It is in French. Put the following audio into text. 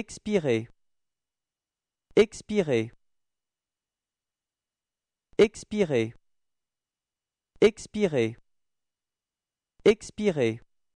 Expirer. Expirer. Expirer. Expirer. Expirer.